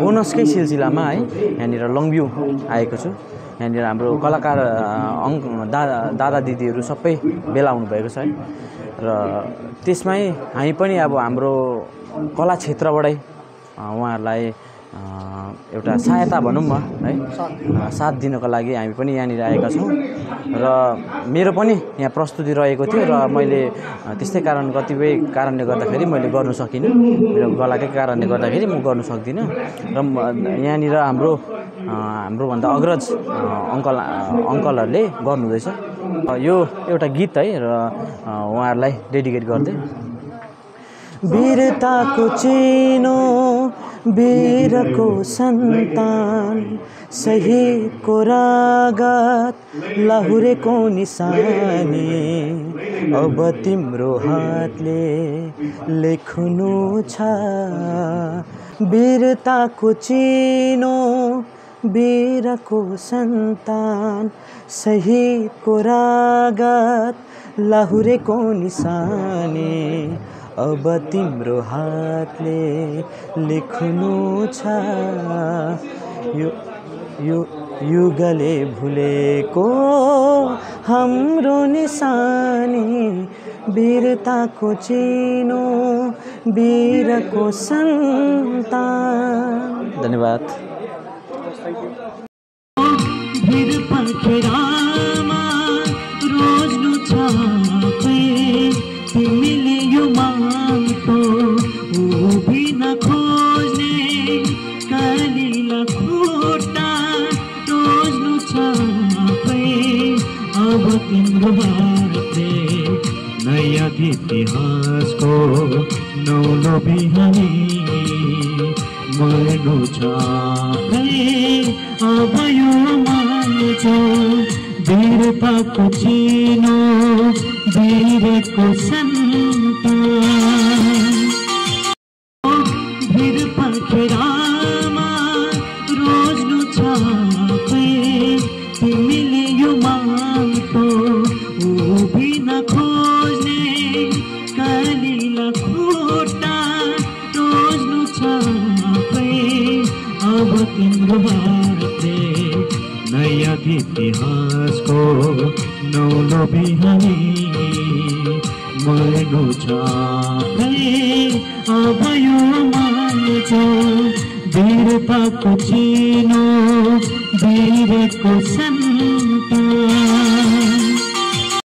बोनसकै सिलसिलामा है यहाँनिर लङभ्यू आएको छु। यहाँनिर हाम्रो कलाकार अङ्क दादा दादा दिदीहरू सबै भेला हुनुभएको छ है। र त्यसमै हामी पनि अब हाम्रो कला क्षेत्रबाटै उहाँहरूलाई एउटा सहायता भनौँ न है। साथ दिनको लागि हामी पनि यहाँनिर आएका छौँ। र मेरो पनि यहाँ प्रस्तुति रहेको थियो र मैले त्यस्तै कारण कतिपय कारणले गर्दाखेरि मैले गर्नु सकिनँ। मेरो गलाकै कारणले गर्दाखेरि म गर्नु सक्दिनँ। र यहाँनिर हाम्रो हाम्रोभन्दा अग्रज अङ्कल अङ्कलहरूले गर्नुहुँदैछ। यो एउटा गीत है र उहाँहरूलाई डेडिकेट गर्दै। वीरताको चिनो वीरको सन्तान शहीदको रागत लाहुरेको निशानी। अब तिम्रो हातले लेख्नु छ वीरताको चिनो वीरको सन्तान शहीदको रागत लाहुरेको निशानी। अब तिम्रो हातले लेख्नु छ। यो यो युगले भुलेको हाम्रो निशानी वीरताको चिनो वीरको सन्तान। धन्यवाद। रोज्नु छ रोज्नु छ अब तिम्रो हातले नयाँ इतिहासको नौलो बिहानी मर्नु अब यो मान्छे वीरताको चिनो वीरको सन्तान भिर पखेरामा तिम्रो हातले नयाँ इतिहासको नौलो बिहानी। मर्नु छ अब यो मान्छे वीरताको चिनो वीरको सन्तान।